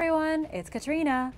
everyone, it's Katrina.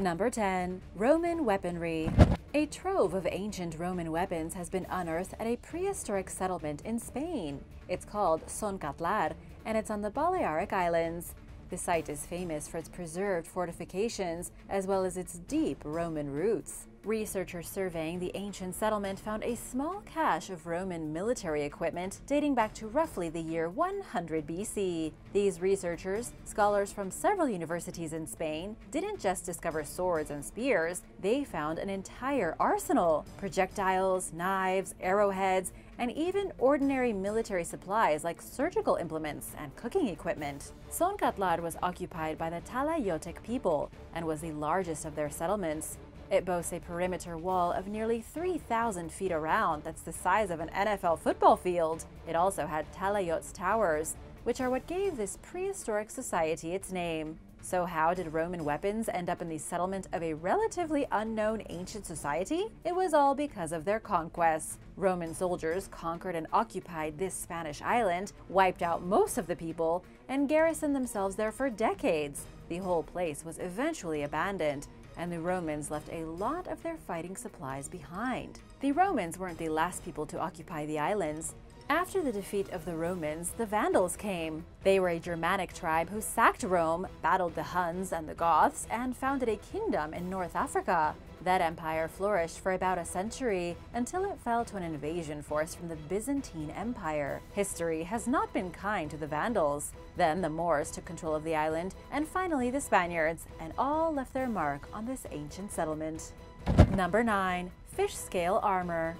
Number 10. Roman Weaponry A trove of ancient Roman weapons has been unearthed at a prehistoric settlement in Spain. It's called Son Catlar, and it's on the Balearic Islands. The site is famous for its preserved fortifications, as well as its deep Roman roots. Researchers surveying the ancient settlement found a small cache of Roman military equipment dating back to roughly the year 100 BC. These researchers, scholars from several universities in Spain, didn't just discover swords and spears, they found an entire arsenal projectiles, knives, arrowheads, and even ordinary military supplies like surgical implements and cooking equipment. Son Catlar was occupied by the Talayotec people and was the largest of their settlements. It boasts a perimeter wall of nearly 3,000 feet around that's the size of an NFL football field. It also had Talayots towers, which are what gave this prehistoric society its name. So how did Roman weapons end up in the settlement of a relatively unknown ancient society? It was all because of their conquests. Roman soldiers conquered and occupied this Spanish island, wiped out most of the people, and garrisoned themselves there for decades. The whole place was eventually abandoned, and the Romans left a lot of their fighting supplies behind. The Romans weren't the last people to occupy the islands. After the defeat of the Romans, the Vandals came. They were a Germanic tribe who sacked Rome, battled the Huns and the Goths, and founded a kingdom in North Africa. That empire flourished for about a century until it fell to an invasion force from the Byzantine Empire. History has not been kind to the Vandals. Then the Moors took control of the island, and finally the Spaniards, and all left their mark on this ancient settlement. Number 9. Fish Scale Armor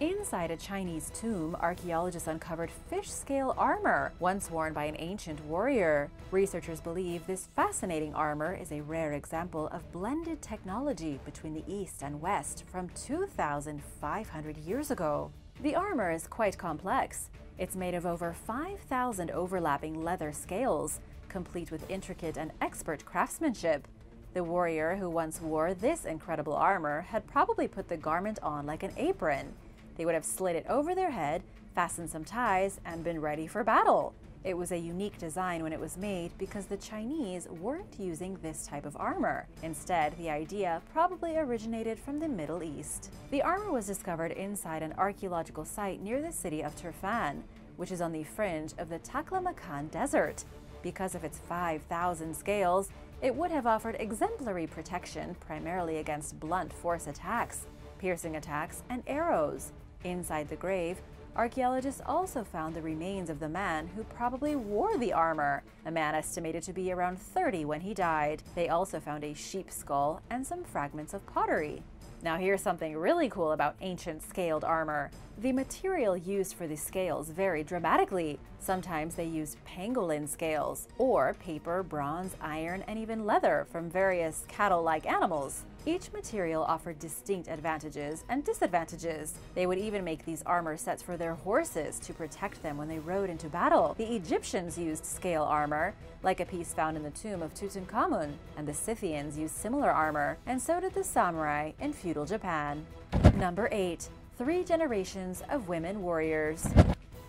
Inside a Chinese tomb, archaeologists uncovered fish scale armor, once worn by an ancient warrior. Researchers believe this fascinating armor is a rare example of blended technology between the East and West from 2,500 years ago. The armor is quite complex. It's made of over 5,000 overlapping leather scales, complete with intricate and expert craftsmanship. The warrior who once wore this incredible armor had probably put the garment on like an apron. They would have slid it over their head, fastened some ties, and been ready for battle. It was a unique design when it was made because the Chinese weren't using this type of armor. Instead, the idea probably originated from the Middle East. The armor was discovered inside an archaeological site near the city of Turfan, which is on the fringe of the Taklamakan Desert. Because of its 5,000 scales, it would have offered exemplary protection primarily against blunt force attacks, piercing attacks, and arrows. Inside the grave, archaeologists also found the remains of the man who probably wore the armor, a man estimated to be around 30 when he died. They also found a sheep skull and some fragments of pottery. Now here's something really cool about ancient scaled armor. The material used for the scales varied dramatically. Sometimes they used pangolin scales, or paper, bronze, iron, and even leather from various cattle-like animals. Each material offered distinct advantages and disadvantages. They would even make these armor sets for their horses to protect them when they rode into battle. The Egyptians used scale armor, like a piece found in the tomb of Tutankhamun, and the Scythians used similar armor, and so did the samurai in feudal Japan. Number 8. Three generations of women warriors.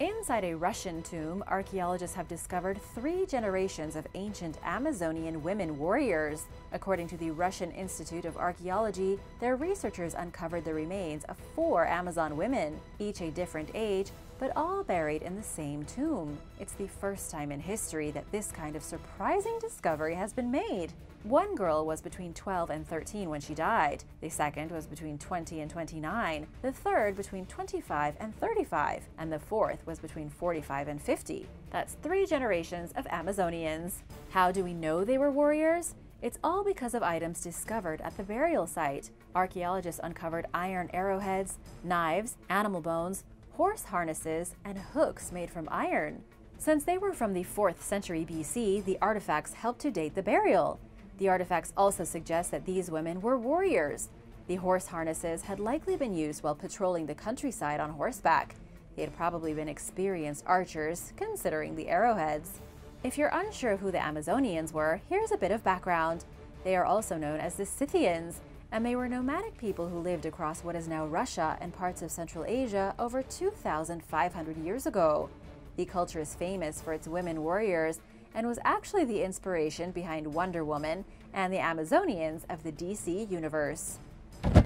Inside a Russian tomb, archaeologists have discovered three generations of ancient Amazonian women warriors. According to the Russian Institute of Archaeology, their researchers uncovered the remains of four Amazon women, each a different age, but all buried in the same tomb. It's the first time in history that this kind of surprising discovery has been made. One girl was between 12 and 13 when she died, the second was between 20 and 29, the third between 25 and 35, and the fourth was between 45 and 50. That's three generations of Amazonians. How do we know they were warriors? It's all because of items discovered at the burial site. Archaeologists uncovered iron arrowheads, knives, animal bones, horse harnesses, and hooks made from iron. Since they were from the 4th century BC, the artifacts help to date the burial. The artifacts also suggest that these women were warriors. The horse harnesses had likely been used while patrolling the countryside on horseback. They had probably been experienced archers, considering the arrowheads. If you're unsure who the Amazonians were, here's a bit of background. They are also known as the Scythians, and they were nomadic people who lived across what is now Russia and parts of Central Asia over 2,500 years ago. The culture is famous for its women warriors and was actually the inspiration behind Wonder Woman and the Amazonians of the DC universe.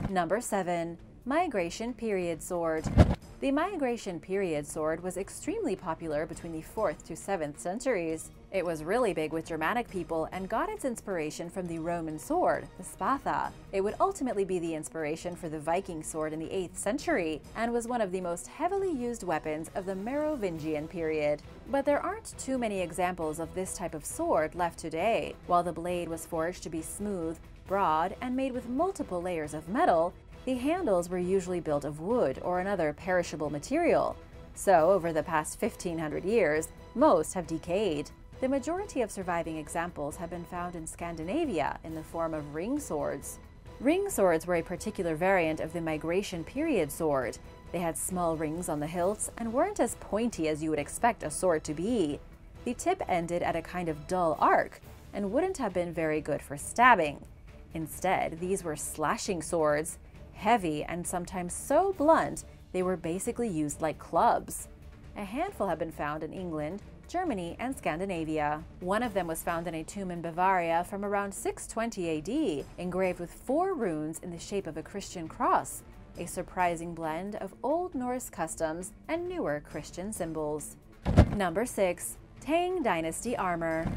Number 7. Migration Period Sword the migration period sword was extremely popular between the 4th to 7th centuries. It was really big with Germanic people and got its inspiration from the Roman sword, the spatha. It would ultimately be the inspiration for the Viking sword in the 8th century and was one of the most heavily used weapons of the Merovingian period. But there aren't too many examples of this type of sword left today. While the blade was forged to be smooth, broad, and made with multiple layers of metal, the handles were usually built of wood or another perishable material, so over the past 1500 years, most have decayed. The majority of surviving examples have been found in Scandinavia in the form of ring swords. Ring swords were a particular variant of the migration period sword. They had small rings on the hilts and weren't as pointy as you would expect a sword to be. The tip ended at a kind of dull arc and wouldn't have been very good for stabbing. Instead, these were slashing swords, heavy and sometimes so blunt they were basically used like clubs. A handful have been found in England, Germany, and Scandinavia. One of them was found in a tomb in Bavaria from around 620 AD, engraved with four runes in the shape of a Christian cross, a surprising blend of Old Norse customs and newer Christian symbols. Number 6. Tang Dynasty Armor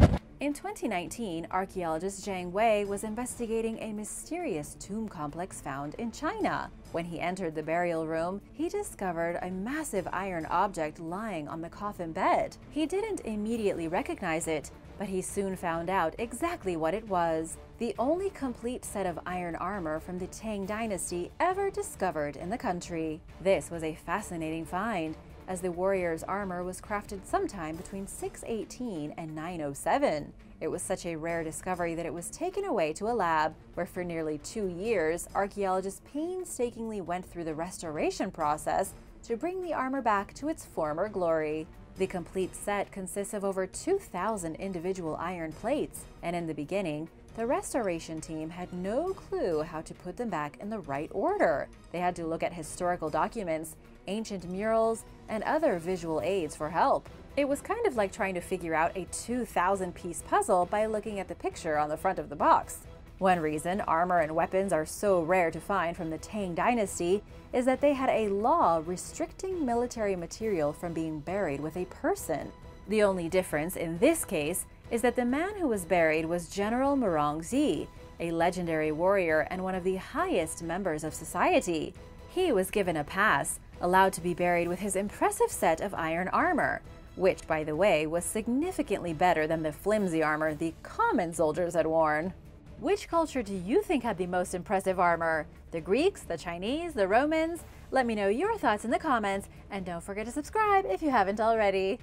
in 2019, archaeologist Zhang Wei was investigating a mysterious tomb complex found in China. When he entered the burial room, he discovered a massive iron object lying on the coffin bed. He didn't immediately recognize it, but he soon found out exactly what it was the only complete set of iron armor from the Tang Dynasty ever discovered in the country. This was a fascinating find, as the warrior's armor was crafted sometime between 618 and 907. It was such a rare discovery that it was taken away to a lab, where for nearly two years, archaeologists painstakingly went through the restoration process to bring the armor back to its former glory. The complete set consists of over 2,000 individual iron plates, and in the beginning, the restoration team had no clue how to put them back in the right order. They had to look at historical documents, ancient murals, and other visual aids for help. It was kind of like trying to figure out a 2,000 piece puzzle by looking at the picture on the front of the box. One reason armor and weapons are so rare to find from the Tang Dynasty is that they had a law restricting military material from being buried with a person. The only difference in this case is that the man who was buried was General Murongzi, a legendary warrior and one of the highest members of society. He was given a pass, allowed to be buried with his impressive set of iron armor, which, by the way, was significantly better than the flimsy armor the common soldiers had worn. Which culture do you think had the most impressive armor? The Greeks, the Chinese, the Romans? Let me know your thoughts in the comments, and don't forget to subscribe if you haven't already.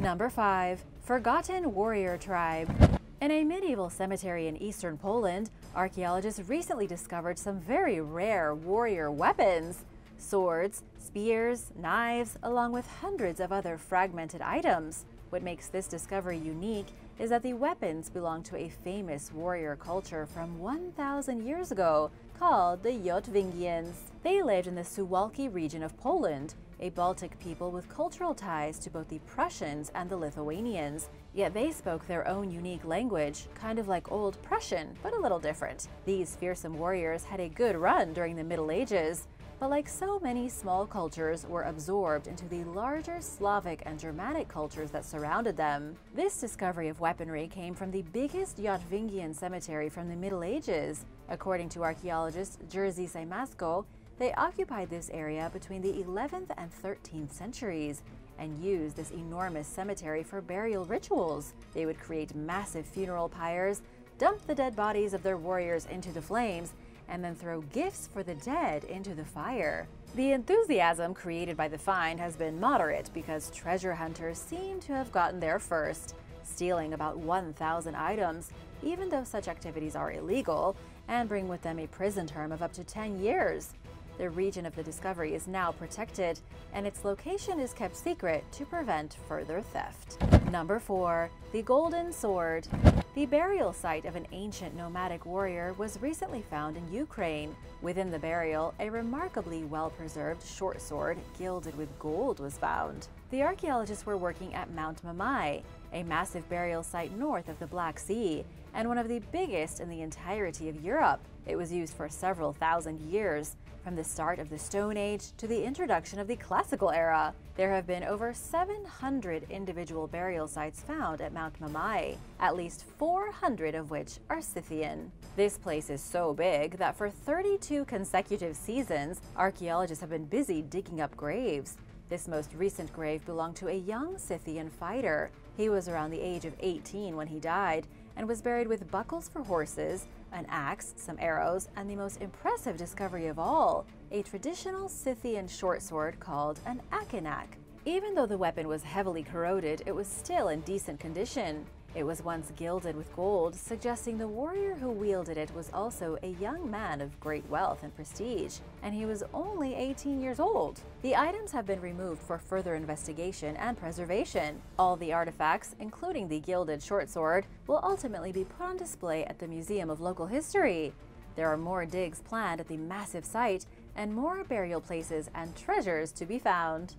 Number 5. Forgotten Warrior Tribe in a medieval cemetery in eastern Poland, archaeologists recently discovered some very rare warrior weapons swords, spears, knives, along with hundreds of other fragmented items. What makes this discovery unique is that the weapons belong to a famous warrior culture from 1,000 years ago called the Jotvingians. They lived in the Suwalki region of Poland, a Baltic people with cultural ties to both the Prussians and the Lithuanians. Yet they spoke their own unique language, kind of like Old Prussian, but a little different. These fearsome warriors had a good run during the Middle Ages, but like so many small cultures, were absorbed into the larger Slavic and Germanic cultures that surrounded them. This discovery of weaponry came from the biggest Jotvingian cemetery from the Middle Ages. According to archaeologist Jerzy Siemaszko, they occupied this area between the 11th and 13th centuries and used this enormous cemetery for burial rituals. They would create massive funeral pyres, dump the dead bodies of their warriors into the flames, and then throw gifts for the dead into the fire. The enthusiasm created by the find has been moderate because treasure hunters seem to have gotten there first, stealing about 1,000 items, even though such activities are illegal, and bring with them a prison term of up to 10 years. The region of the discovery is now protected, and its location is kept secret to prevent further theft. Number 4. The Golden Sword The burial site of an ancient nomadic warrior was recently found in Ukraine. Within the burial, a remarkably well-preserved short sword gilded with gold was found. The archaeologists were working at Mount Mamai, a massive burial site north of the Black Sea, and one of the biggest in the entirety of Europe. It was used for several thousand years, from the start of the Stone Age to the introduction of the Classical era. There have been over 700 individual burial sites found at Mount Mamai, at least 400 of which are Scythian. This place is so big that for 32 consecutive seasons, archaeologists have been busy digging up graves. This most recent grave belonged to a young Scythian fighter. He was around the age of 18 when he died and was buried with buckles for horses, an axe, some arrows, and the most impressive discovery of all, a traditional Scythian short sword called an akinak. Even though the weapon was heavily corroded, it was still in decent condition. It was once gilded with gold, suggesting the warrior who wielded it was also a young man of great wealth and prestige, and he was only 18 years old. The items have been removed for further investigation and preservation. All the artifacts, including the gilded short sword, will ultimately be put on display at the Museum of Local History. There are more digs planned at the massive site and more burial places and treasures to be found.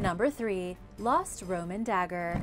Number 3. Lost Roman Dagger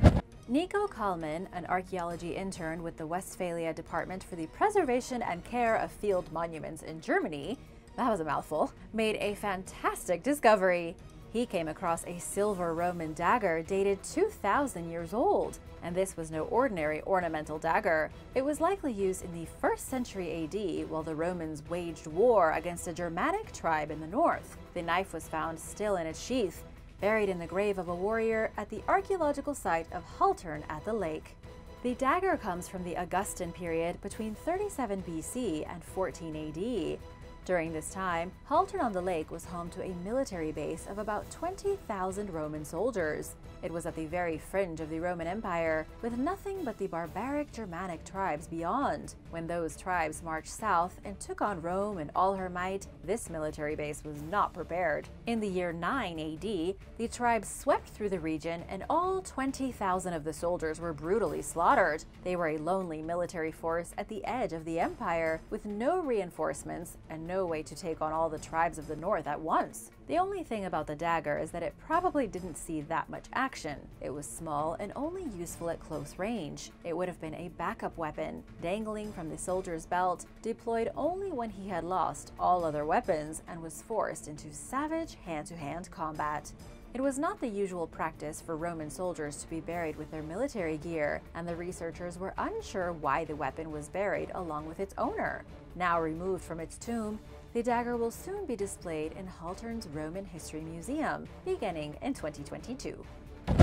Nico Calman, an archaeology intern with the Westphalia Department for the Preservation and Care of Field Monuments in Germany, that was a mouthful, made a fantastic discovery. He came across a silver Roman dagger dated 2,000 years old, and this was no ordinary ornamental dagger. It was likely used in the 1st century AD while the Romans waged war against a Germanic tribe in the north. The knife was found still in its sheath, buried in the grave of a warrior at the archaeological site of Haltern at the lake. The dagger comes from the Augustan period between 37 BC and 14 AD. During this time, Haltern on the Lake was home to a military base of about 20,000 Roman soldiers. It was at the very fringe of the Roman Empire, with nothing but the barbaric Germanic tribes beyond. When those tribes marched south and took on Rome in all her might, this military base was not prepared. In the year 9 AD, the tribes swept through the region and all 20,000 of the soldiers were brutally slaughtered. They were a lonely military force at the edge of the empire, with no reinforcements and no no way to take on all the tribes of the north at once. The only thing about the dagger is that it probably didn't see that much action. It was small and only useful at close range. It would have been a backup weapon, dangling from the soldier's belt, deployed only when he had lost all other weapons and was forced into savage hand-to-hand -hand combat. It was not the usual practice for Roman soldiers to be buried with their military gear, and the researchers were unsure why the weapon was buried along with its owner. Now removed from its tomb, the dagger will soon be displayed in Haltern's Roman History Museum, beginning in 2022.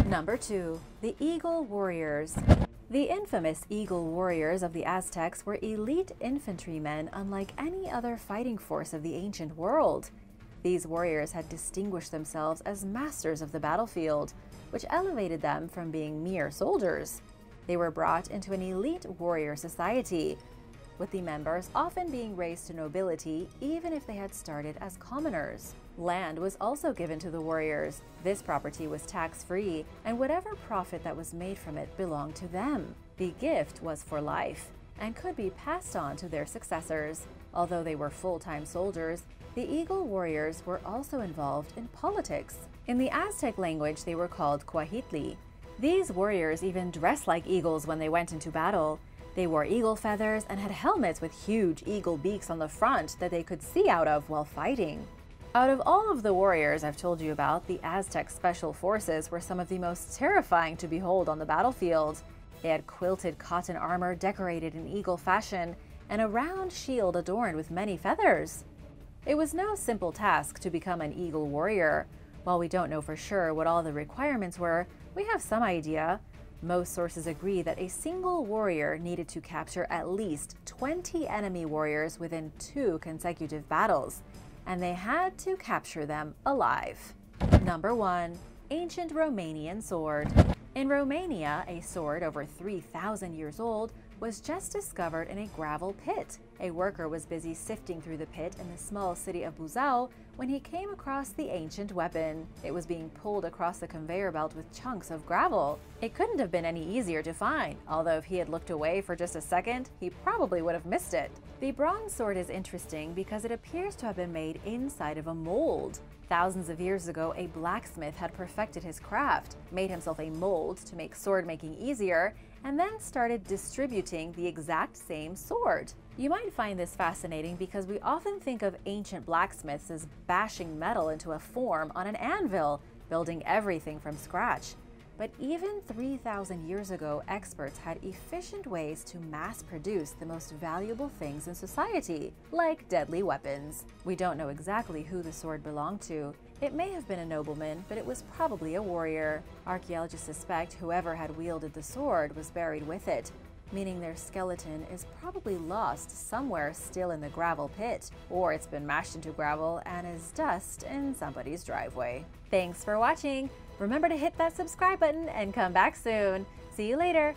Number 2. The Eagle Warriors the infamous Eagle Warriors of the Aztecs were elite infantrymen unlike any other fighting force of the ancient world. These warriors had distinguished themselves as masters of the battlefield, which elevated them from being mere soldiers. They were brought into an elite warrior society, with the members often being raised to nobility even if they had started as commoners. Land was also given to the warriors. This property was tax-free, and whatever profit that was made from it belonged to them. The gift was for life and could be passed on to their successors. Although they were full-time soldiers, the Eagle warriors were also involved in politics. In the Aztec language, they were called Cuauhtli. These warriors even dressed like eagles when they went into battle. They wore eagle feathers and had helmets with huge eagle beaks on the front that they could see out of while fighting. Out of all of the warriors I've told you about, the Aztec Special Forces were some of the most terrifying to behold on the battlefield. They had quilted cotton armor decorated in eagle fashion and a round shield adorned with many feathers. It was no simple task to become an eagle warrior. While we don't know for sure what all the requirements were, we have some idea. Most sources agree that a single warrior needed to capture at least 20 enemy warriors within two consecutive battles, and they had to capture them alive. Number 1. Ancient Romanian Sword In Romania, a sword over 3,000 years old was just discovered in a gravel pit. A worker was busy sifting through the pit in the small city of Buzău when he came across the ancient weapon. It was being pulled across the conveyor belt with chunks of gravel. It couldn't have been any easier to find, although if he had looked away for just a second, he probably would have missed it. The bronze sword is interesting because it appears to have been made inside of a mold. Thousands of years ago, a blacksmith had perfected his craft, made himself a mold to make sword making easier, and then started distributing the exact same sword. You might find this fascinating because we often think of ancient blacksmiths as bashing metal into a form on an anvil, building everything from scratch. But even 3,000 years ago, experts had efficient ways to mass produce the most valuable things in society, like deadly weapons. We don't know exactly who the sword belonged to. It may have been a nobleman, but it was probably a warrior. Archaeologists suspect whoever had wielded the sword was buried with it, meaning their skeleton is probably lost somewhere still in the gravel pit, or it's been mashed into gravel and is dust in somebody's driveway. Thanks for watching! Remember to hit that subscribe button and come back soon. See you later.